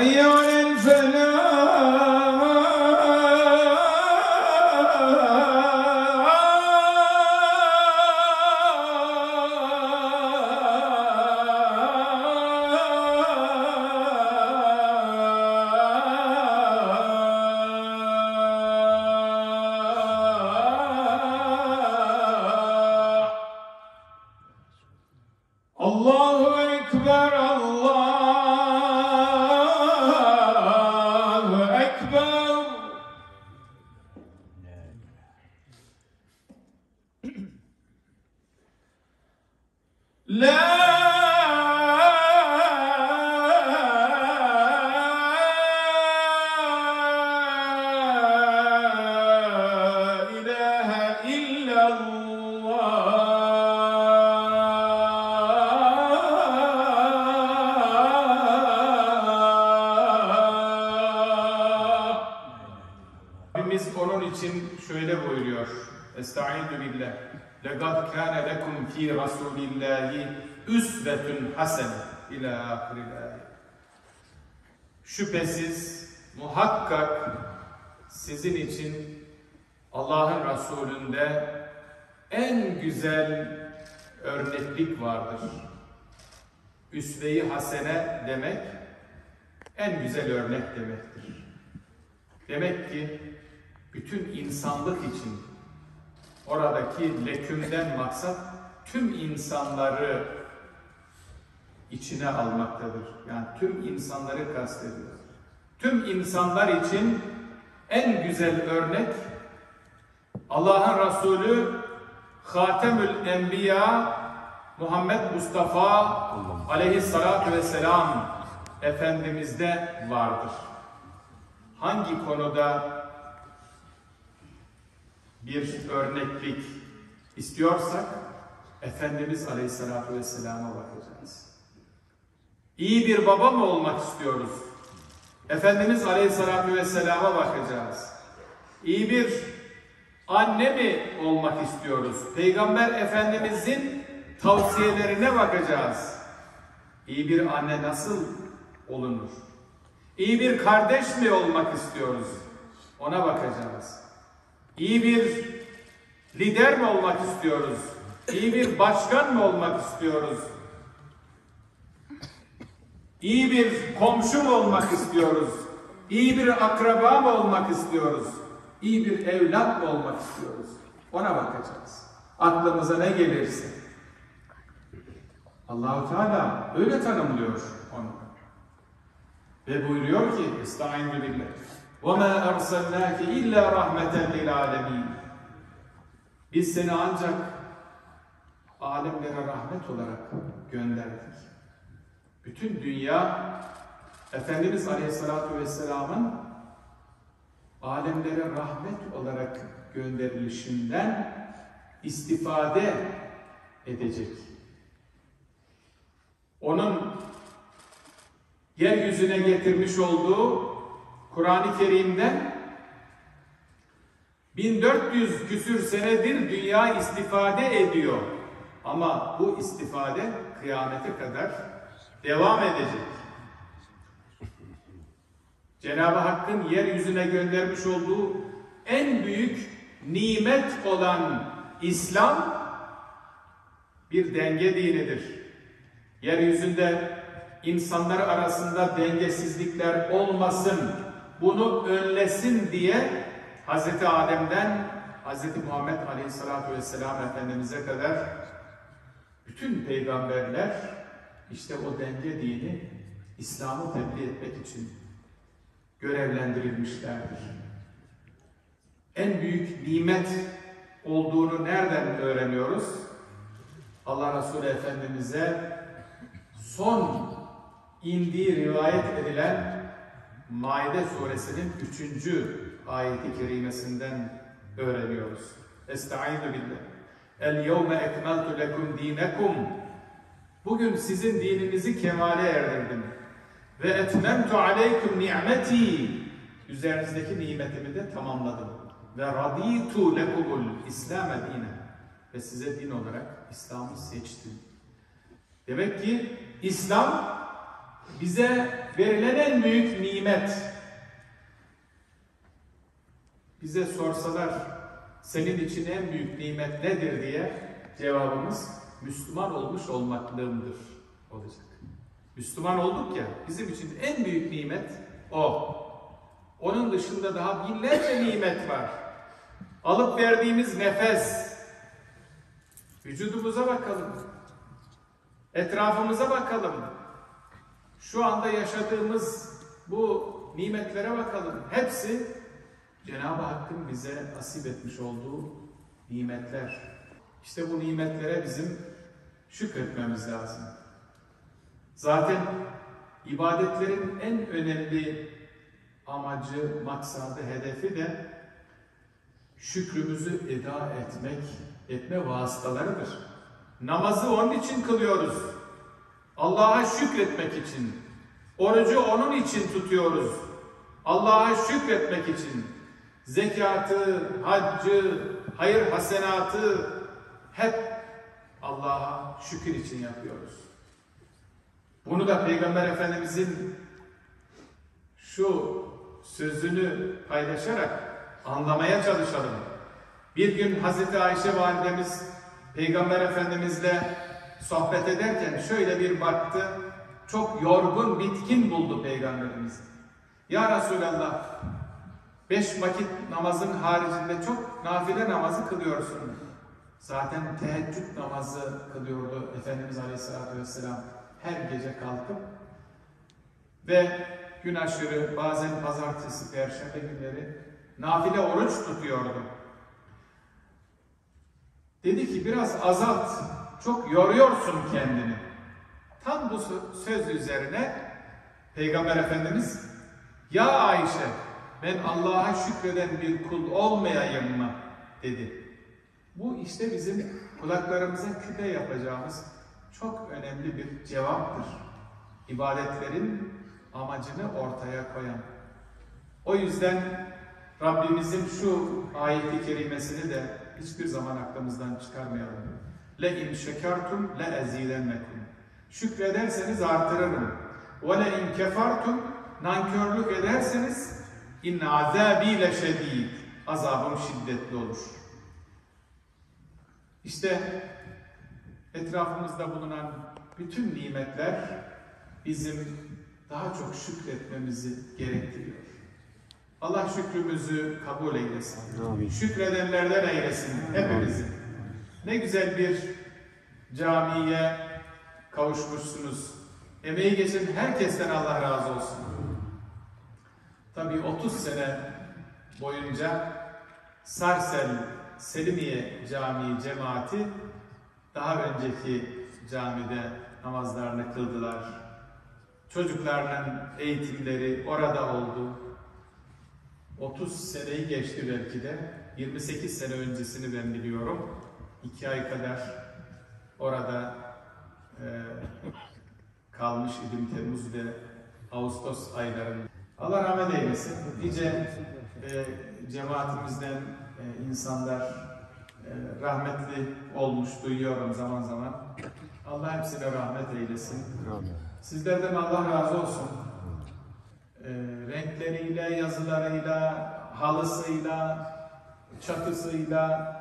ஐயோ Estaizu billah. لَقَدْ كَانَ لَكُمْ ف۪ي رَسُولِ اللّٰهِ üsvetun hasene ila ahiril ayet. Şüphesiz muhakkak sizin için Allah'ın Resulü'nde en güzel örneklik vardır. Üsve-i hasene demek en güzel örnek demektir. Demek ki bütün insanlık için oradaki lekümden maksat tüm insanları içine almaktadır. Yani tüm insanları kastediyor. Tüm insanlar için en güzel örnek Allah'ın Resulü Hatemül Enbiya Muhammed Mustafa aleyhissalatu vesselam Efendimiz'de vardır. Hangi konuda bir örneklik istiyorsak Efendimiz Aleyhisselatü Vesselam'a bakacağız. İyi bir baba mı olmak istiyoruz? Efendimiz Aleyhisselatü Vesselam'a bakacağız. İyi bir anne mi olmak istiyoruz? Peygamber Efendimizin tavsiyelerine bakacağız. İyi bir anne nasıl olunur? İyi bir kardeş mi olmak istiyoruz? Ona bakacağız. İyi bir lider mi olmak istiyoruz? İyi bir başkan mı olmak istiyoruz? İyi bir komşu mu olmak istiyoruz? İyi bir akraba mı olmak istiyoruz? İyi bir evlat mı olmak istiyoruz? Ona bakacağız. Aklımıza ne gelirse. Allahu Teala öyle tanımlıyor onu. Ve buyuruyor ki Estaizu billah وَمَا أَرْسَلْنَاكَ اِلَّا رَحْمَةً لِلْعَالَمِينَ Biz seni ancak alemlere rahmet olarak gönderdik. Bütün dünya Efendimiz Aleyhisselatü Vesselam'ın alemlere rahmet olarak gönderilişinden istifade edecek. Onun yeryüzüne getirmiş olduğu Kur'an-ı Kerim'den 1400 küsür senedir dünya istifade ediyor. Ama bu istifade kıyamete kadar devam edecek. Cenab-ı Hakk'ın yeryüzüne göndermiş olduğu en büyük nimet olan İslam bir denge dinidir. Yeryüzünde insanlar arasında dengesizlikler olmasın, bunu önlesin diye Hz. Adem'den Hz. Muhammed Aleyhisselatü Vesselam Efendimiz'e kadar bütün peygamberler işte o denge dini İslam'ı tebliğ etmek için görevlendirilmişlerdir. En büyük nimet olduğunu nereden öğreniyoruz? Allah Resulü Efendimiz'e son indiği rivayet edilen Maide suresinin 3. ayeti kerimesinden öğreniyoruz. Estaizu billah. El yevme ekmeltu lekum dinekum. Bugün sizin dininizi kemale erdirdim. Ve etmemtu aleykum ni'meti. Üzerinizdeki nimetimi de tamamladım. Ve raditu lekumul İslam'e dine. Ve size din olarak İslam'ı seçtim. Demek ki İslam Bize verilen en büyük nimet. Bize sorsalar senin için en büyük nimet nedir diye cevabımız Müslüman olmuş olmaklığımdır olacak. Müslüman olduk ya bizim için en büyük nimet o. Onun dışında daha binlerce nimet var. Alıp verdiğimiz nefes, vücudumuza bakalım, etrafımıza bakalım, şu anda yaşadığımız bu nimetlere bakalım. Hepsi Cenab-ı Hakk'ın bize nasip etmiş olduğu nimetler. İşte bu nimetlere bizim şükretmemiz lazım. Zaten ibadetlerin en önemli amacı, maksadı, hedefi de şükrümüzü eda etmek, etme vasıtalarıdır. Namazı onun için kılıyoruz. Allah'a şükretmek için. Orucu onun için tutuyoruz. Allah'a şükretmek için. Zekatı, haccı, hayır hasenatı hep Allah'a şükür için yapıyoruz. Bunu da Peygamber Efendimizin şu sözünü paylaşarak anlamaya çalışalım. Bir gün Hazreti Ayşe validemiz Peygamber Efendimizle sohbet ederken şöyle bir baktı. Çok yorgun, bitkin buldu Peygamberimiz. Ya Resulallah, beş vakit namazın haricinde çok nafile namazı kılıyorsun. Zaten teheccüd namazı kılıyordu Efendimiz Aleyhisselatü Vesselam her gece kalkıp ve gün aşırı bazen pazartesi, perşembe günleri nafile oruç tutuyordu. Dedi ki biraz azalt, çok yoruyorsun kendini. Tam bu söz üzerine Peygamber Efendimiz Ya Ayşe ben Allah'a şükreden bir kul olmayayım mı? dedi. Bu işte bizim kulaklarımıza küpe yapacağımız çok önemli bir cevaptır. İbadetlerin amacını ortaya koyan. O yüzden Rabbimizin şu ayeti kerimesini de hiçbir zaman aklımızdan çıkarmayalım. Le in şekertum le ezilennekum. Şükrederseniz artırırım. Ve le in nankörlük ederseniz in azabi le şedid. Azabım şiddetli olur. İşte etrafımızda bulunan bütün nimetler bizim daha çok şükretmemizi gerektiriyor. Allah şükrümüzü kabul eylesin. Amin. Şükredenlerden eylesin hepimizi. Ne güzel bir camiye kavuşmuşsunuz. Emeği geçen herkesten Allah razı olsun. Tabii 30 sene boyunca Sarsel Selimiye Camii cemaati daha önceki camide namazlarını kıldılar. Çocuklarının eğitimleri orada oldu. 30 seneyi geçti belki de. 28 sene öncesini ben biliyorum. 2 ay kadar orada e, kalmış idim Temmuz ve Ağustos aylarında. Allah rahmet eylesin. Nice e, cemaatimizden e, insanlar e, rahmetli olmuş duyuyorum zaman zaman. Allah hepsine rahmet eylesin. Sizlerden Allah razı olsun. E, renkleriyle, yazılarıyla, halısıyla, çatısıyla,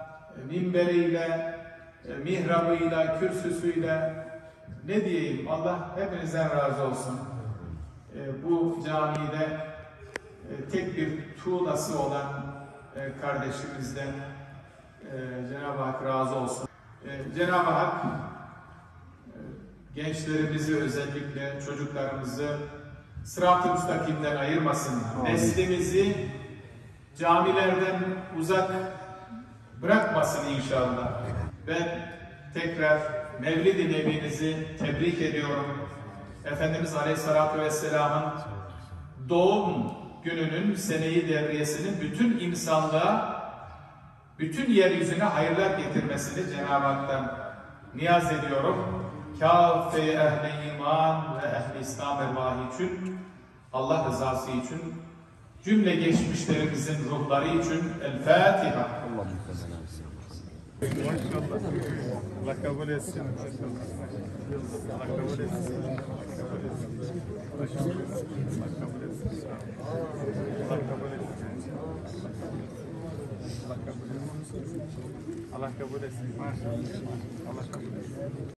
minberiyle, e, mihrabıyla, kürsüsüyle ne diyeyim Allah hepinizden razı olsun. E, bu camide e, tek bir tuğlası olan e, kardeşimizden e, Cenab-ı Hak razı olsun. E, Cenab-ı Hak e, gençlerimizi özellikle çocuklarımızı sırat-ı müstakimden ayırmasın. Amin. Neslimizi camilerden uzak bırakmasın inşallah. Ben tekrar Mevlid-i Nebinizi tebrik ediyorum. Efendimiz Aleyhisselatü Vesselam'ın doğum gününün seneyi devriyesinin bütün insanlığa, bütün yeryüzüne hayırlar getirmesini Cenab-ı Hak'tan niyaz ediyorum. Kâfe ehli iman ve ehli İslam ervahı için, Allah rızası için, cümle geçmişlerimizin ruhları için El Fatiha. Allah kabul etsin. Allah kabul etsin. Allah kabul etsin. Allah kabul etsin. Allah kabul etsin. Allah kabul etsin. Allah kabul etsin.